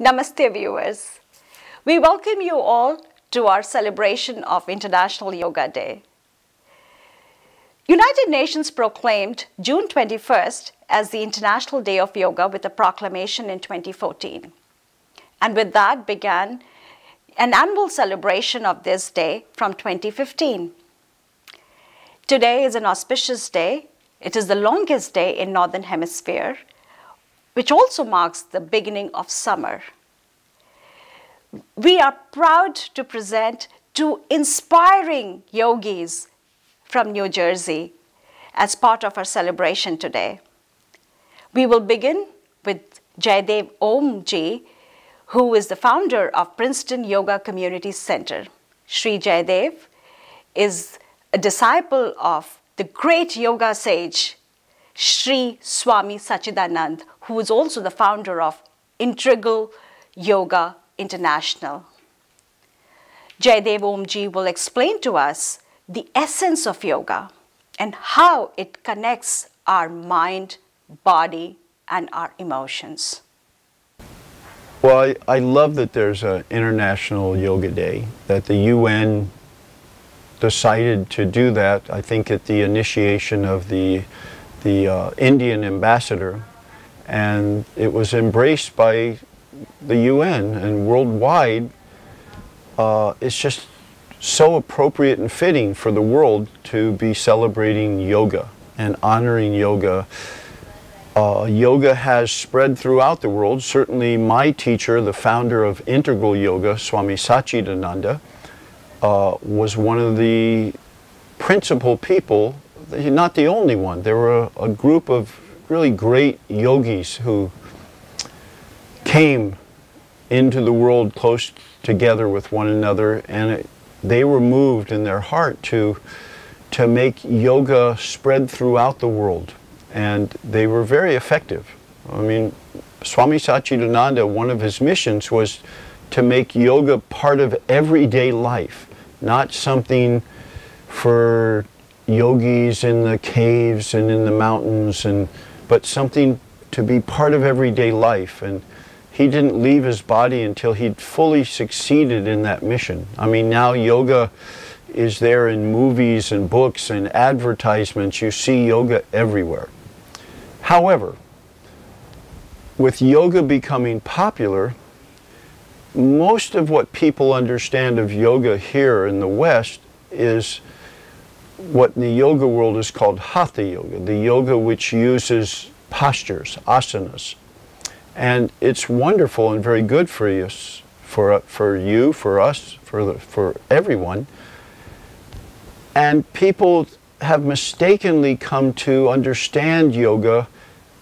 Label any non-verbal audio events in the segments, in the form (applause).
Namaste viewers. We welcome you all to our celebration of International Yoga Day. United Nations proclaimed June 21st as the International Day of Yoga with a proclamation in 2014. And with that began an annual celebration of this day from 2015. Today is an auspicious day. It is the longest day in Northern Hemisphere which also marks the beginning of summer. We are proud to present two inspiring yogis from New Jersey as part of our celebration today. We will begin with Jaidev Omji, who is the founder of Princeton Yoga Community Center. Sri Jaidev is a disciple of the great yoga sage Sri Swami Sachidanand, who is also the founder of Integral Yoga International. Jaidev Omji will explain to us the essence of yoga and how it connects our mind, body, and our emotions. Well, I, I love that there's an International Yoga Day, that the UN decided to do that, I think, at the initiation of the the uh, Indian ambassador, and it was embraced by the UN and worldwide. Uh, it's just so appropriate and fitting for the world to be celebrating yoga and honoring yoga. Uh, yoga has spread throughout the world. Certainly, my teacher, the founder of Integral Yoga, Swami Satchidananda, uh, was one of the principal people not the only one. There were a, a group of really great yogis who came into the world close together with one another and it, they were moved in their heart to to make yoga spread throughout the world and they were very effective. I mean Swami Satchidananda, one of his missions was to make yoga part of everyday life, not something for yogis in the caves and in the mountains, and but something to be part of everyday life. And he didn't leave his body until he'd fully succeeded in that mission. I mean, now yoga is there in movies and books and advertisements. You see yoga everywhere. However, with yoga becoming popular, most of what people understand of yoga here in the West is what in the yoga world is called hatha yoga, the yoga which uses postures, asanas. And it's wonderful and very good for you, for, uh, for you, for us, for, the, for everyone. And people have mistakenly come to understand yoga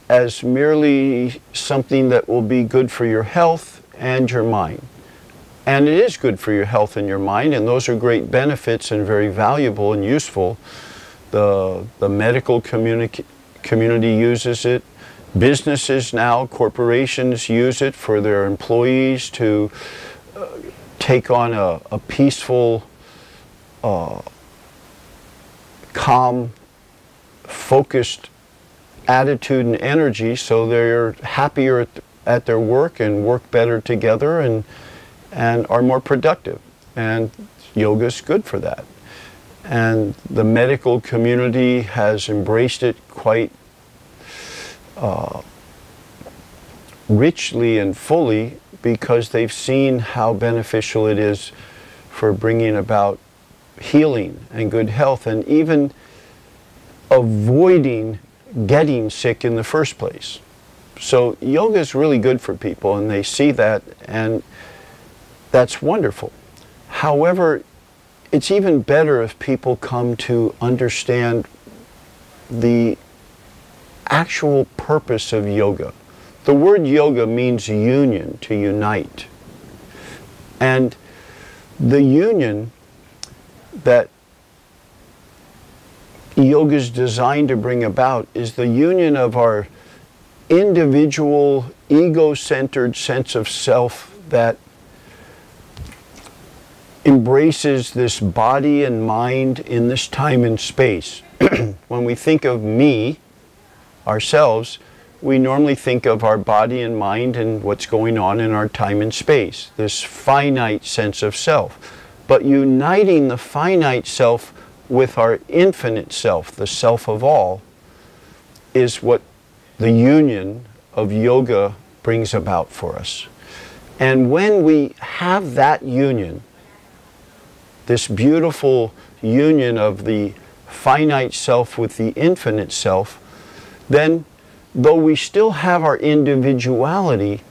as merely something that will be good for your health and your mind. And it is good for your health and your mind, and those are great benefits and very valuable and useful. The, the medical communi community uses it. Businesses now, corporations use it for their employees to uh, take on a, a peaceful, uh, calm, focused attitude and energy so they're happier at, at their work and work better together and and are more productive. And yoga is good for that. And the medical community has embraced it quite uh, richly and fully because they've seen how beneficial it is for bringing about healing and good health and even avoiding getting sick in the first place. So yoga is really good for people and they see that and that's wonderful. However, it's even better if people come to understand the actual purpose of yoga. The word yoga means union, to unite. And the union that yoga is designed to bring about is the union of our individual, ego centered sense of self that embraces this body and mind in this time and space. (clears throat) when we think of me, ourselves, we normally think of our body and mind and what's going on in our time and space, this finite sense of self. But uniting the finite self with our infinite self, the self of all, is what the union of yoga brings about for us. And when we have that union, this beautiful union of the finite self with the infinite self, then though we still have our individuality,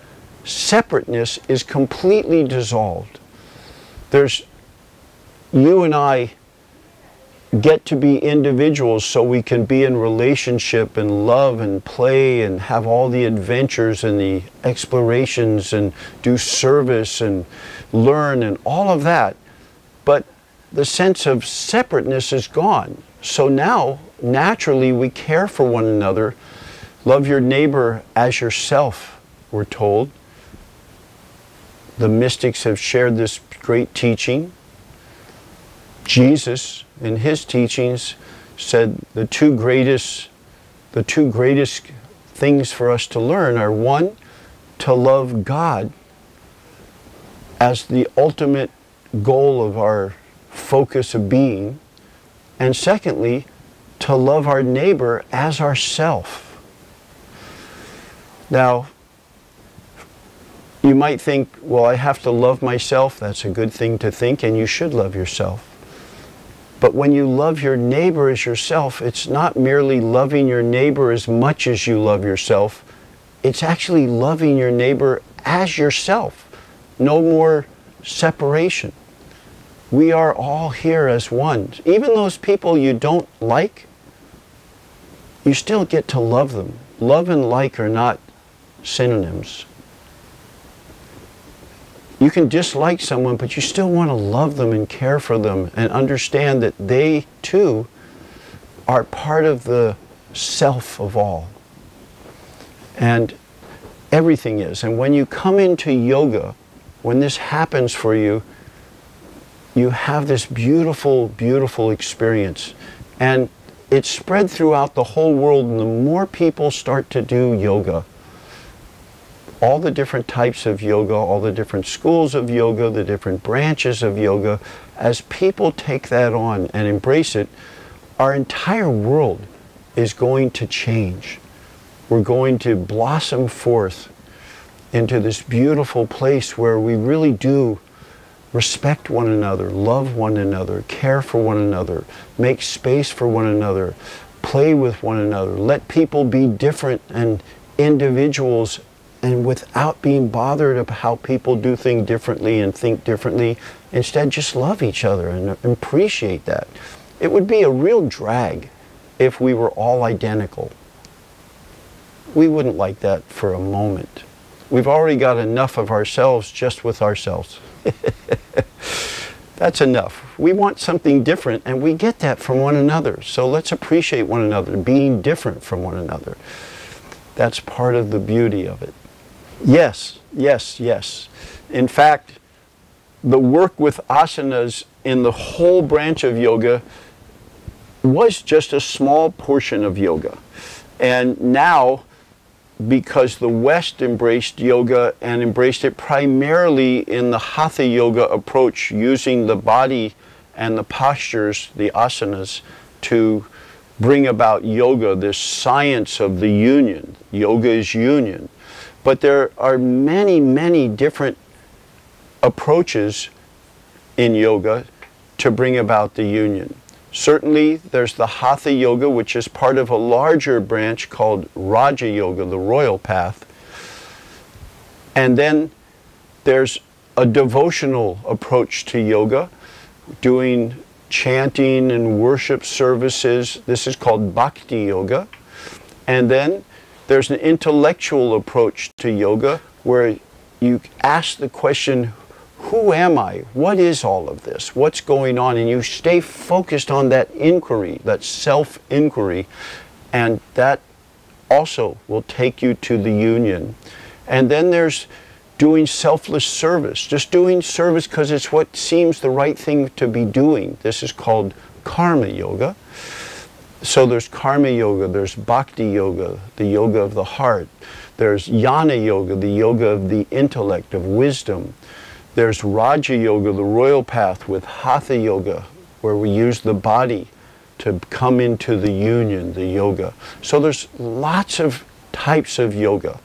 separateness is completely dissolved. There's you and I get to be individuals so we can be in relationship and love and play and have all the adventures and the explorations and do service and learn and all of that. But the sense of separateness is gone. So now, naturally, we care for one another. Love your neighbor as yourself, we're told. The mystics have shared this great teaching. Jesus, in his teachings, said the two greatest, the two greatest things for us to learn are one, to love God as the ultimate goal of our focus of being, and secondly, to love our neighbor as ourself. Now, you might think, well, I have to love myself. That's a good thing to think, and you should love yourself. But when you love your neighbor as yourself, it's not merely loving your neighbor as much as you love yourself. It's actually loving your neighbor as yourself. No more separation. We are all here as one. Even those people you don't like, you still get to love them. Love and like are not synonyms. You can dislike someone, but you still want to love them and care for them and understand that they too are part of the self of all. And everything is. And when you come into yoga, when this happens for you, you have this beautiful, beautiful experience. And it's spread throughout the whole world. And the more people start to do yoga, all the different types of yoga, all the different schools of yoga, the different branches of yoga, as people take that on and embrace it, our entire world is going to change. We're going to blossom forth into this beautiful place where we really do respect one another, love one another, care for one another, make space for one another, play with one another, let people be different and individuals and without being bothered of how people do things differently and think differently, instead just love each other and appreciate that. It would be a real drag if we were all identical. We wouldn't like that for a moment. We've already got enough of ourselves just with ourselves. (laughs) That's enough. We want something different, and we get that from one another. So let's appreciate one another, being different from one another. That's part of the beauty of it. Yes, yes, yes. In fact, the work with asanas in the whole branch of yoga was just a small portion of yoga. And now, because the West embraced yoga and embraced it primarily in the Hatha yoga approach, using the body and the postures, the asanas, to bring about yoga, this science of the union. Yoga is union. But there are many, many different approaches in yoga to bring about the union. Certainly, there's the Hatha Yoga, which is part of a larger branch called Raja Yoga, the royal path. And then there's a devotional approach to yoga, doing chanting and worship services. This is called Bhakti Yoga. And then there's an intellectual approach to yoga where you ask the question, who am I? What is all of this? What's going on? And you stay focused on that inquiry, that self inquiry, and that also will take you to the union. And then there's doing selfless service, just doing service because it's what seems the right thing to be doing. This is called karma yoga. so there's karma yoga, there's bhakti yoga, the yoga of the heart. There's jnana yoga, the yoga of the intellect, of wisdom. There's raja yoga, the royal path, with hatha yoga, where we use the body to come into the union, the yoga. So there's lots of types of yoga.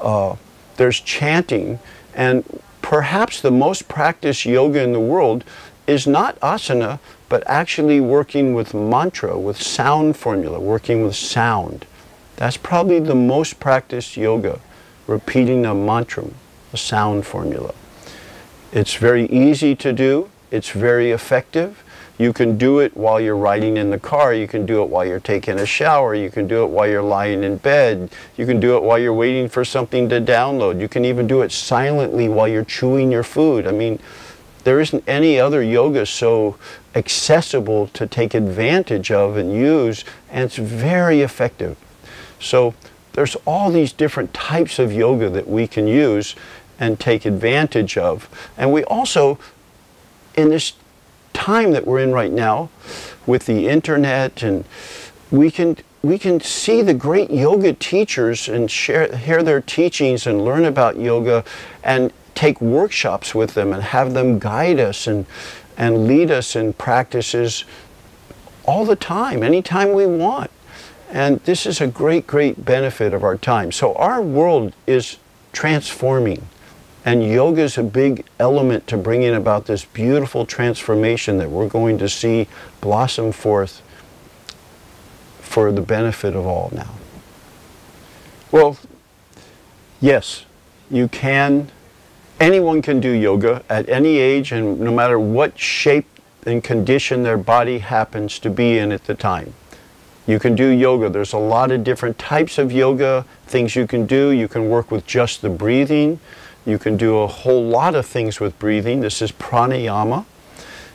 Uh, there's chanting, and perhaps the most practiced yoga in the world is not asana, but actually working with mantra, with sound formula, working with sound. That's probably the most practiced yoga, repeating a mantra, a sound formula. It's very easy to do, it's very effective. You can do it while you're riding in the car, you can do it while you're taking a shower, you can do it while you're lying in bed, you can do it while you're waiting for something to download, you can even do it silently while you're chewing your food. I mean, there isn't any other yoga so accessible to take advantage of and use, and it's very effective. So there's all these different types of yoga that we can use and take advantage of. And we also, in this time that we're in right now, with the internet, and we can we can see the great yoga teachers and share hear their teachings and learn about yoga and take workshops with them and have them guide us and and lead us in practices all the time, anytime we want. And this is a great, great benefit of our time. So our world is transforming. And yoga is a big element to bringing about this beautiful transformation that we're going to see blossom forth for the benefit of all now. Well, yes, you can, anyone can do yoga at any age and no matter what shape and condition their body happens to be in at the time. You can do yoga. There's a lot of different types of yoga, things you can do. You can work with just the breathing. You can do a whole lot of things with breathing. This is pranayama.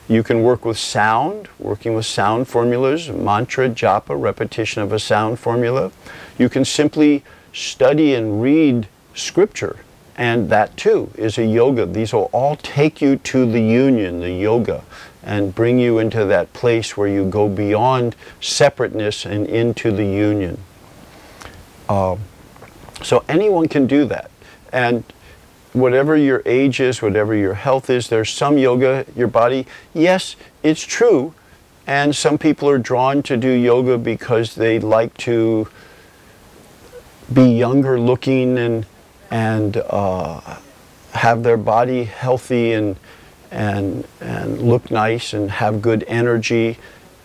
You can work with sound, working with sound formulas, mantra, japa, repetition of a sound formula. You can simply study and read scripture, and that too is a yoga. These will all take you to the union, the yoga, and bring you into that place where you go beyond separateness and into the union. Uh, so anyone can do that. And whatever your age is, whatever your health is, there's some yoga, your body, yes, it's true. And some people are drawn to do yoga because they like to be younger looking and, and uh, have their body healthy and, and, and look nice and have good energy.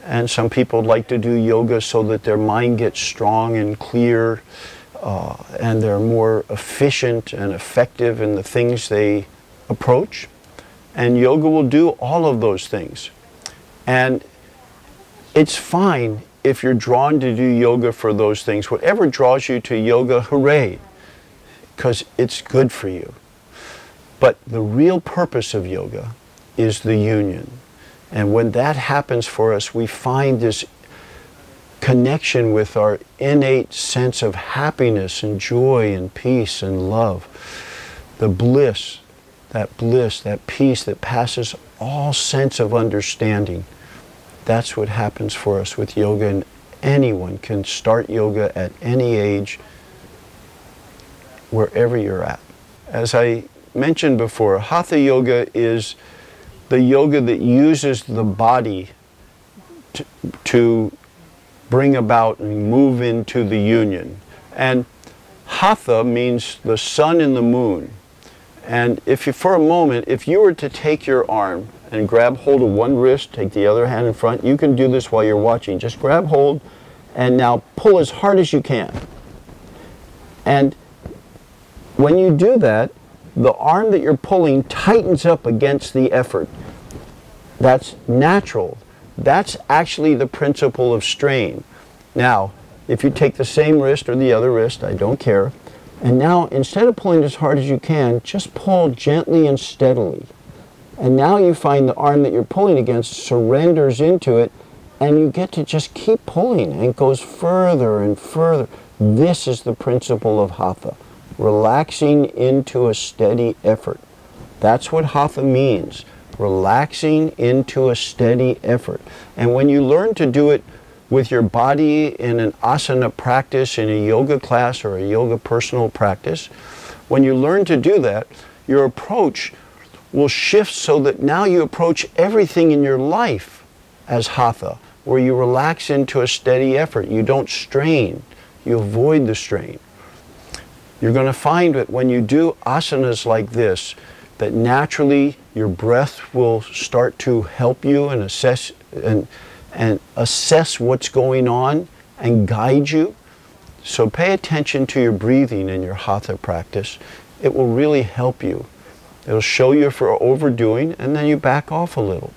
And some people like to do yoga so that their mind gets strong and clear uh, and they're more efficient and effective in the things they approach. And yoga will do all of those things. And it's fine if you're drawn to do yoga for those things. Whatever draws you to yoga, hooray, because it's good for you. But the real purpose of yoga is the union. And when that happens for us, we find this connection with our innate sense of happiness and joy and peace and love. The bliss, that bliss, that peace that passes all sense of understanding. That's what happens for us with yoga, and anyone can start yoga at any age, wherever you're at. As I mentioned before, Hatha Yoga is the yoga that uses the body to, to bring about and move into the union. And Hatha means the sun and the moon. And if you, for a moment, if you were to take your arm and grab hold of one wrist, take the other hand in front, you can do this while you're watching. Just grab hold and now pull as hard as you can. And when you do that, the arm that you're pulling tightens up against the effort. That's natural. That's actually the principle of strain. Now, if you take the same wrist or the other wrist, I don't care, and now instead of pulling as hard as you can, just pull gently and steadily. And now you find the arm that you're pulling against surrenders into it, and you get to just keep pulling, and it goes further and further. This is the principle of hatha, relaxing into a steady effort. That's what hatha means relaxing into a steady effort. And when you learn to do it with your body in an asana practice, in a yoga class or a yoga personal practice, when you learn to do that, your approach will shift so that now you approach everything in your life as hatha, where you relax into a steady effort. You don't strain, you avoid the strain. You're going to find that when you do asanas like this, that naturally your breath will start to help you and assess and, and assess what's going on and guide you. So pay attention to your breathing in your hatha practice. It will really help you. It'll show you for overdoing and then you back off a little.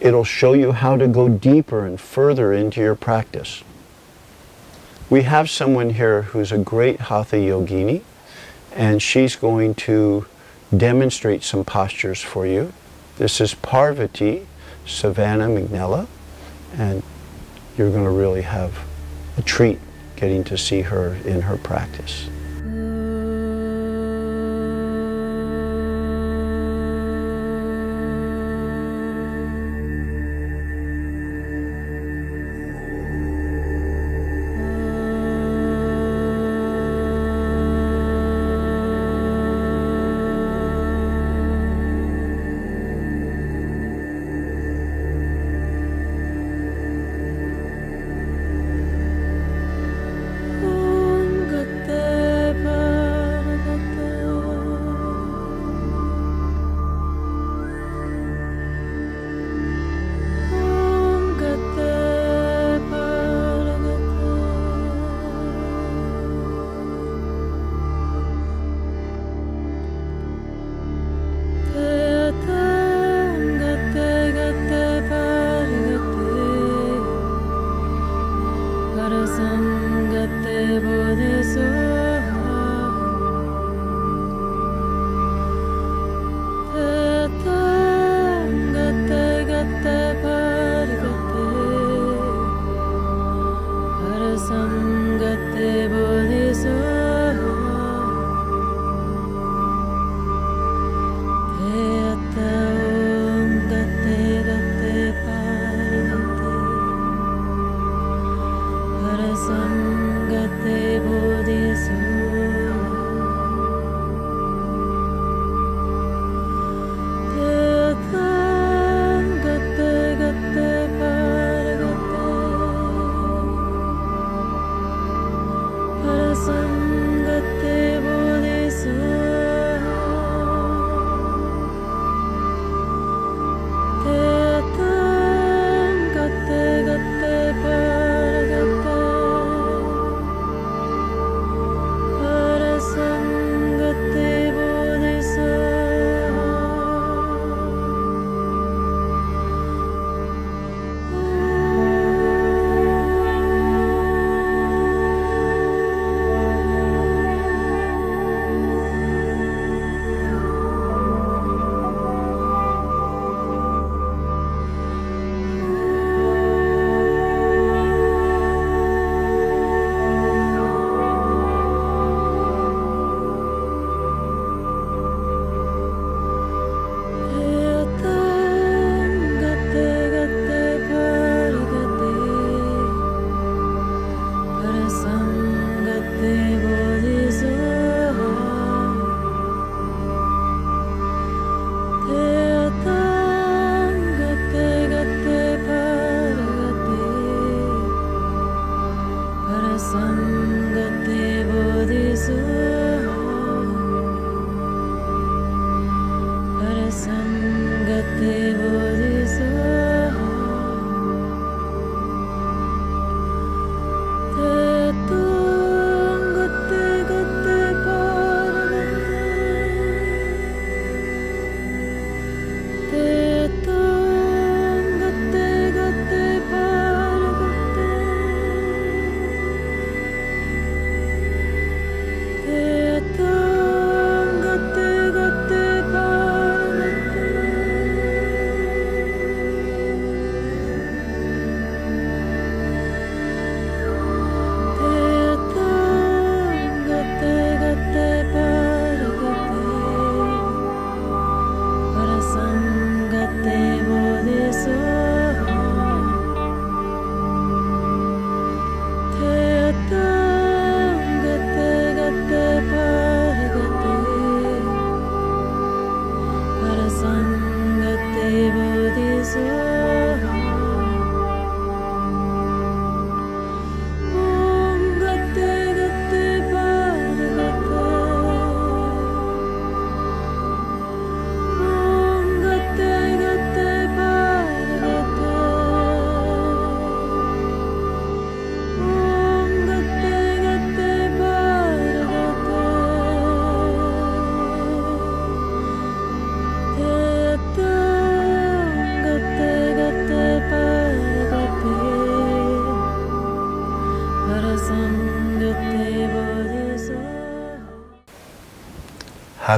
It'll show you how to go deeper and further into your practice. We have someone here who's a great Hatha yogini and she's going to demonstrate some postures for you. This is Parvati Savannah Magnella, and you're going to really have a treat getting to see her in her practice. सङ्गते बोधसु। sun.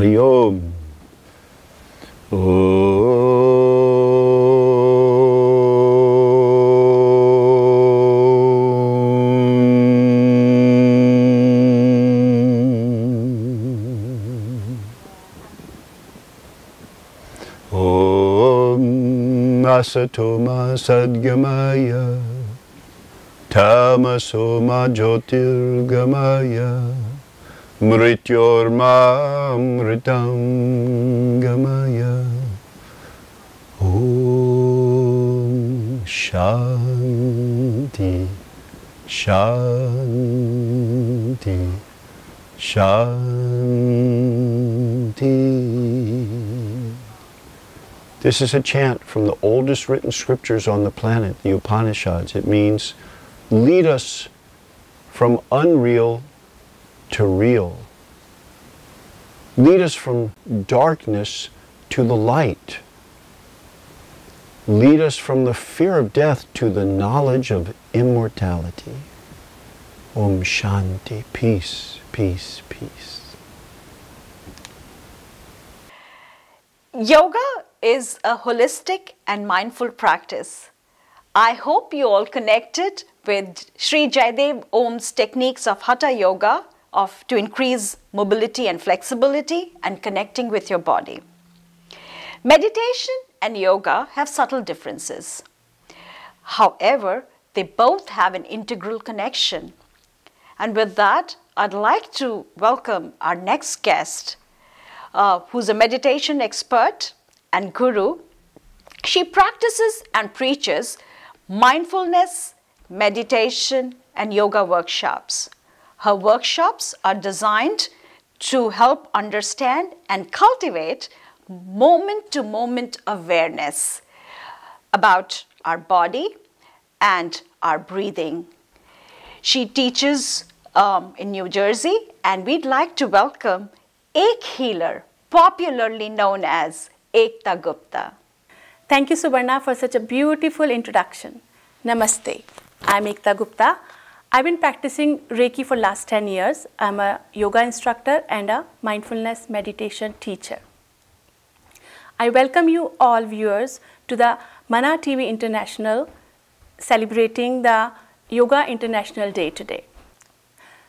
Om. Om Asatoma Sadgamaya Tamasoma Jyotirgamaya Mrityormamritam Gamaya Om Shanti Shanti Shanti This is a chant from the oldest written scriptures on the planet, the Upanishads. It means lead us from unreal to real. Lead us from darkness to the light. Lead us from the fear of death to the knowledge of immortality. Om Shanti, peace, peace, peace. Yoga is a holistic and mindful practice. I hope you all connected with Sri Jaidev Om's techniques of Hatha Yoga of, to increase mobility and flexibility and connecting with your body. Meditation and yoga have subtle differences. However, they both have an integral connection. And with that, I'd like to welcome our next guest, uh, who's a meditation expert and guru. She practices and preaches mindfulness, meditation, and yoga workshops. Her workshops are designed to help understand and cultivate moment to moment awareness about our body and our breathing. She teaches um, in New Jersey, and we'd like to welcome Ek Healer, popularly known as Ekta Gupta. Thank you, Subarna, for such a beautiful introduction. Namaste. I'm Ekta Gupta. I've been practicing Reiki for last 10 years. I'm a yoga instructor and a mindfulness meditation teacher. I welcome you all viewers to the Mana TV International celebrating the Yoga International Day today.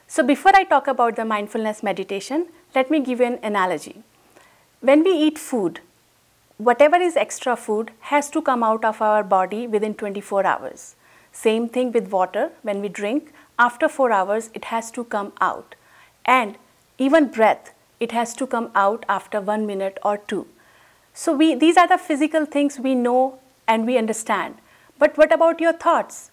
So before I talk about the mindfulness meditation, let me give you an analogy. When we eat food, whatever is extra food has to come out of our body within 24 hours. Same thing with water. When we drink, after 4 hours, it has to come out. And even breath, it has to come out after 1 minute or 2. So we, these are the physical things we know and we understand. But what about your thoughts?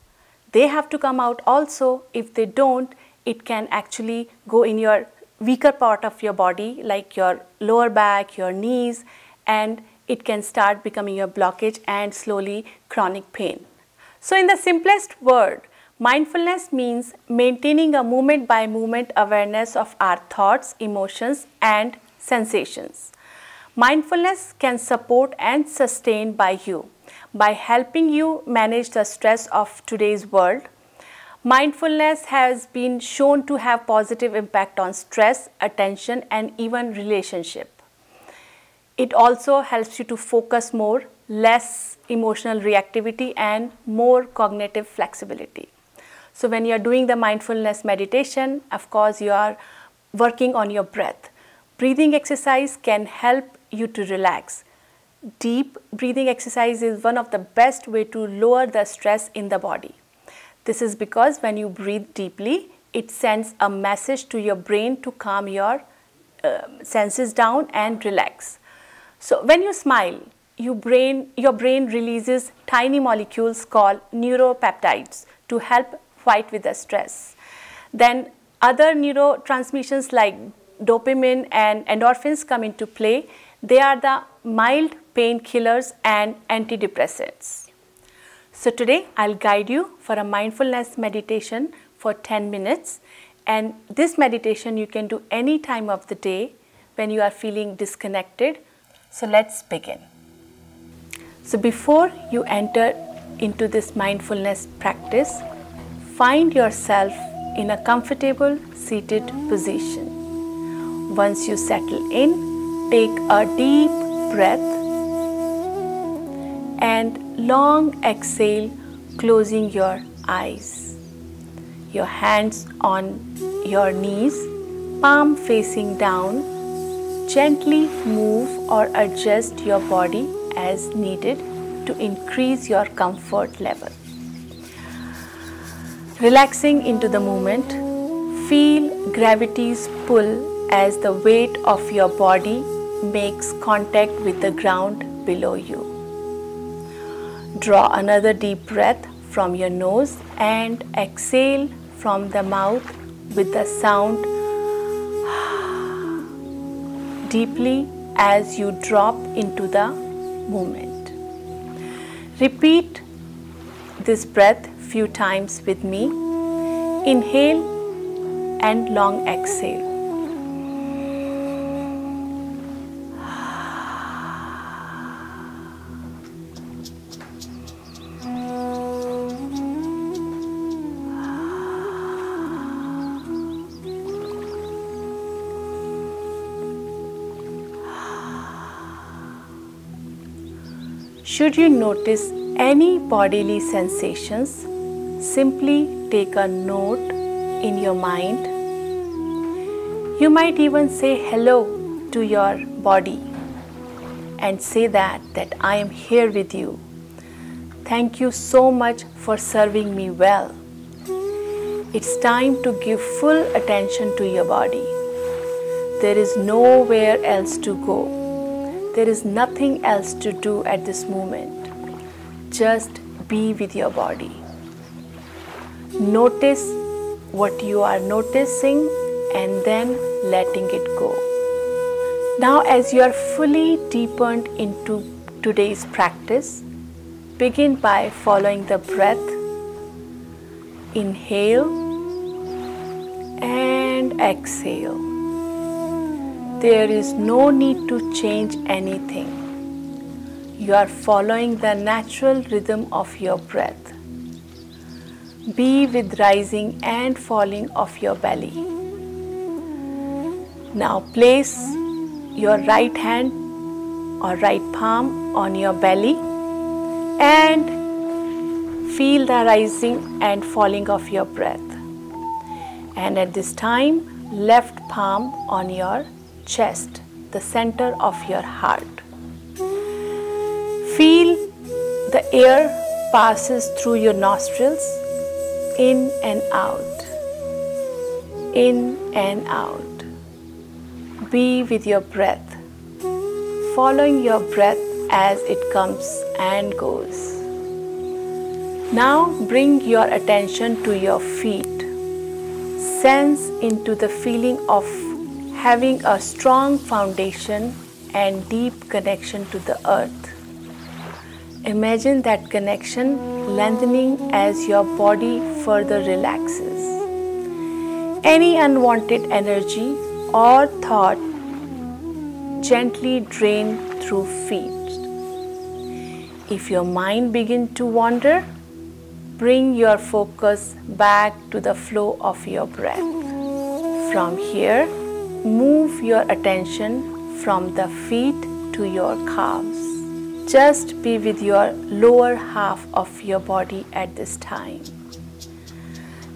They have to come out also. If they don't, it can actually go in your weaker part of your body, like your lower back, your knees, and it can start becoming a blockage and slowly chronic pain. So in the simplest word, mindfulness means maintaining a moment by moment awareness of our thoughts, emotions and sensations. Mindfulness can support and sustain by you by helping you manage the stress of today's world. Mindfulness has been shown to have positive impact on stress, attention and even relationship. It also helps you to focus more, less emotional reactivity and more cognitive flexibility. So when you are doing the mindfulness meditation, of course you are working on your breath. Breathing exercise can help you to relax. Deep breathing exercise is one of the best way to lower the stress in the body. This is because when you breathe deeply, it sends a message to your brain to calm your uh, senses down and relax. So when you smile, your brain, your brain releases tiny molecules called neuropeptides to help fight with the stress. Then other neurotransmissions like dopamine and endorphins come into play. They are the mild painkillers and antidepressants. So today I'll guide you for a mindfulness meditation for 10 minutes and this meditation you can do any time of the day when you are feeling disconnected. So let's begin. So before you enter into this mindfulness practice, find yourself in a comfortable seated position. Once you settle in, take a deep breath and long exhale, closing your eyes. Your hands on your knees, palm facing down. Gently move or adjust your body as needed to increase your comfort level. Relaxing into the moment, feel gravity's pull as the weight of your body makes contact with the ground below you. Draw another deep breath from your nose and exhale from the mouth with the sound (sighs) deeply as you drop into the moment. Repeat this breath few times with me. Inhale and long exhale. Should you notice any bodily sensations, simply take a note in your mind. You might even say hello to your body and say that that I am here with you. Thank you so much for serving me well. It's time to give full attention to your body. There is nowhere else to go. There is nothing else to do at this moment. Just be with your body. Notice what you are noticing and then letting it go. Now, as you are fully deepened into today's practice, begin by following the breath. Inhale and exhale. There is no need to change anything. You are following the natural rhythm of your breath. Be with rising and falling of your belly. Now place your right hand or right palm on your belly and feel the rising and falling of your breath. And at this time, left palm on your chest, the center of your heart. Feel the air passes through your nostrils in and out, in and out. Be with your breath, following your breath as it comes and goes. Now bring your attention to your feet. Sense into the feeling of having a strong foundation and deep connection to the earth. Imagine that connection lengthening as your body further relaxes. Any unwanted energy or thought gently drain through feet. If your mind begins to wander, bring your focus back to the flow of your breath. From here, move your attention from the feet to your calves. Just be with your lower half of your body at this time.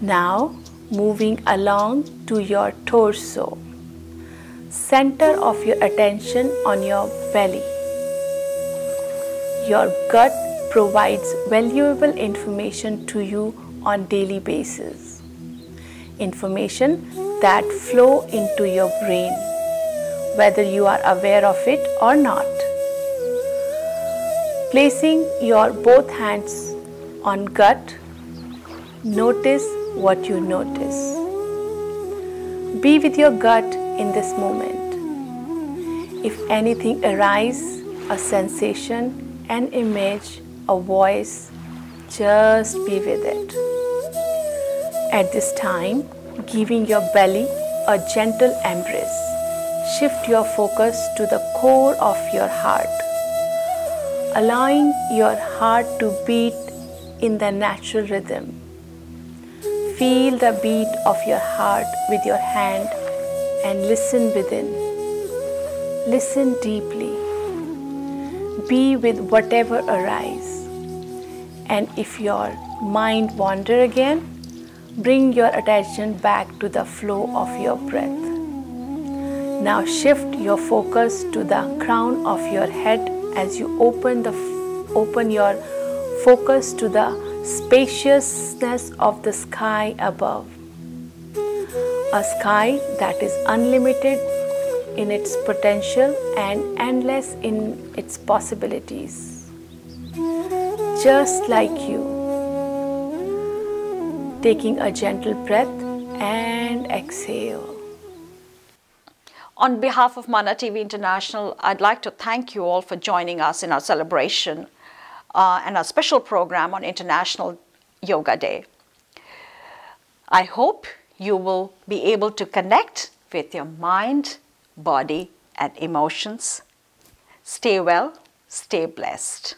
Now, moving along to your torso. Center of your attention on your belly. Your gut provides valuable information to you on daily basis. Information that flow into your brain, whether you are aware of it or not. Placing your both hands on gut, notice what you notice. Be with your gut in this moment. If anything arises, a sensation, an image, a voice, just be with it. At this time, giving your belly a gentle embrace. Shift your focus to the core of your heart, allowing your heart to beat in the natural rhythm. Feel the beat of your heart with your hand and listen within. Listen deeply. Be with whatever arises. And if your mind wander again, bring your attention back to the flow of your breath. Now shift your focus to the crown of your head as you open the open your focus to the spaciousness of the sky above. A sky that is unlimited in its potential and endless in its possibilities. Just like you. Taking a gentle breath and exhale. On behalf of Mana TV International, I'd like to thank you all for joining us in our celebration uh, and our special program on International Yoga Day. I hope you will be able to connect with your mind, body, and emotions. Stay well, stay blessed.